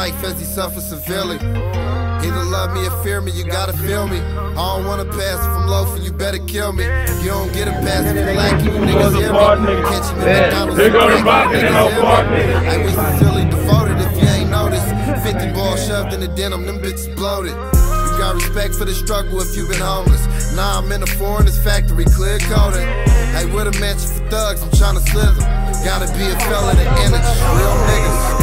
life as he suffers severely. Either love me or fear me, you gotta feel me. I don't wanna pass it from low for you better kill me. You don't get a pass if you like you niggas hear me. Catch in McDonald's. They go to Bach and Oak Park. Hey, we sincerely devoted if you ain't noticed. 50 ball shoved in the denim, them bitches bloated. You got respect for the struggle if you been homeless. Nah, I'm in a foreigner's factory, clear coding. Hey, with a mansion for thugs, I'm tryna slither. Gotta be a fella to energy, real niggas.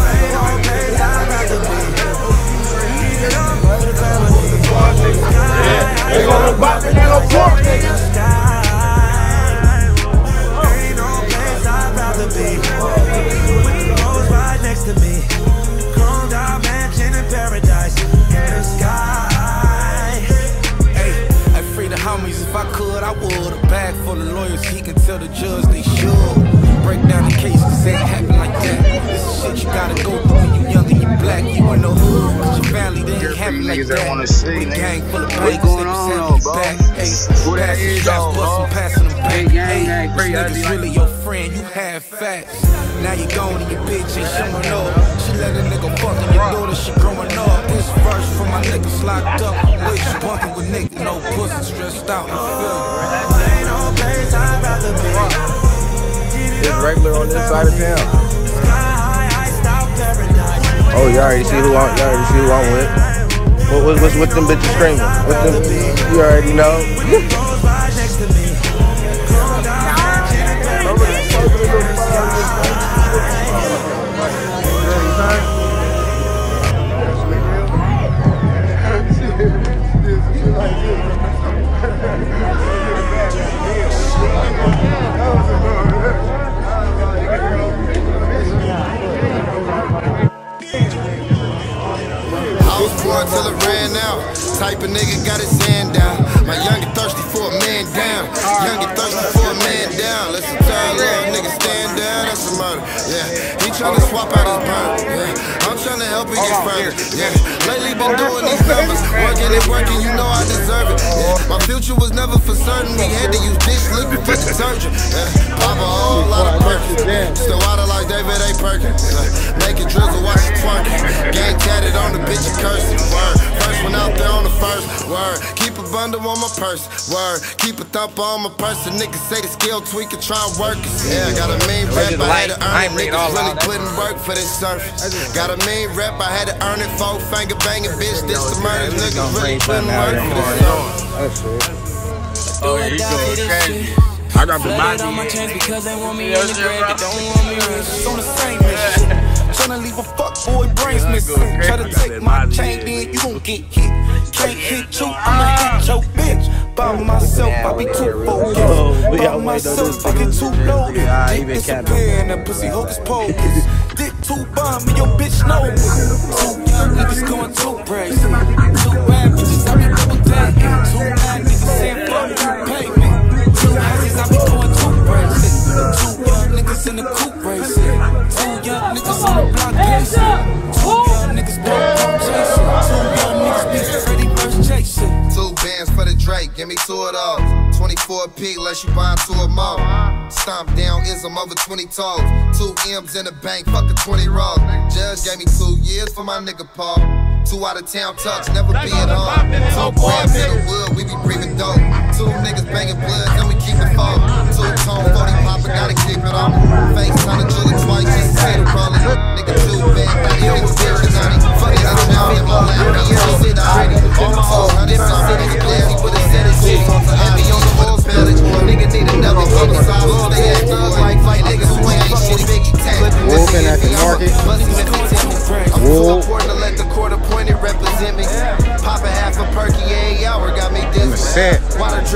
They go to Bach and Oak Park niggas. Ain't no place I'd rather be. Windows right next to me. In paradise. The sky. Hey, I free the homies if I could, I would. A bag full of lawyers, he can tell the judge niggas that that. wanna see, We nigga. gang full of What's going on, present bro? back. Hey, Who that passing is, though, bustin', bro? passing them back. Hey, gang, Hey, gang, this crazy, I be nigga's really your friend, you have facts. Now you gone and your bitch ain't showing up. She let a nigga fuck and your daughter, she growing up. This verse for my niggas locked up. Wish bunking with niggas, no pussy, stressed out, you feel me? Ain't no place I'd rather be. It's regular on this side of town. Sky high, iced out paradise. Oh, you already see who I, you already see who I'm with. What, what, what's with them bitches screaming? What them, you already know. I was born till it ran out. Type of nigga got his hand down. My youngin' thirsty for a man down. Youngin' thirsty for a man down. Let's tell a little nigga stand down. That's a murder. Yeah, he tryna swap out his burn. Yeah, I'm tryna help him get further. Yeah, lately been doing these numbers, working and working. You know I deserve it. Yeah, my future was never for certain. We had to use dish liquid for detergent. Yeah, pop a whole lot of Perkins. Still water like David A. Perkins. Yeah, make it drizzle, bundle on my purse. Word, keep a thumper on my purse. Niggas say the skill tweak and try and work it. Yeah, got a mean rep, I had to earn it. Niggas really out. putting work for this surface. Got a mean rep, I had to earn it. Four finger banging, bitch. This the murder. Niggas really putting work for this surface. That's it. Oh, yeah, you going crazy. I got the Flooded on my body. chance because they want me Yeah, in the grave. bro. They don't want me rich. It's on the same mission. Tryna leave a fuck boy brains missing. Try to take my chain, then you gon' get hit. Can't hit you, I'ma hit your bitch. By myself, I be too focused. By myself, I get too loaded. Dick been capping. disappear and that pussy hocus pocus. Dick too bomb, and your bitch know it. Two young niggas going too crazy. Two bad bitches, I be double tagging. Two 24 P, unless you buy two or more. Stomp down ism over 20 toes. Two M's in the bank, fuck a 20 roll. Judge gave me two years for my nigga Paul. Two out of town tucks, never be at home. Two grams in the wood, we be breathing dope. Two niggas banging blood, then we keep it full. Two tone 40 popper, gotta keep it on. Face on the Julie twice, just say the rolling. Nigga too bad, like you niggas bitches on it.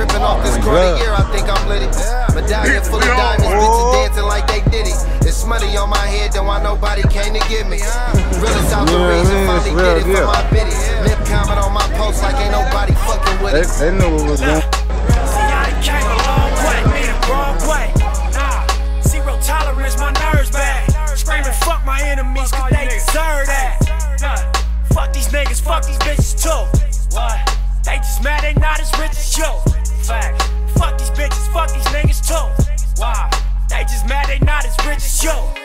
Dripping off this On corner drugs. I think I'm litty. Medallion full of diamonds, bitches dancing like they did it. It's money on my head, then why nobody came to get me? Realest out the Yeah, region, man, finally real did it for deal. my biddy. Lip comment on my post like ain't nobody fucking with it. they knew what was going See, I came a long way, made a wrong way. Nah, zero tolerance, my nerves bad. Screaming, fuck my enemies, cause they deserve that. Nah, fuck these niggas, fuck these bitches too. What? They just mad they not as rich as you. Fact. Fuck these bitches, fuck these niggas too. Why? They just mad they not as rich as you.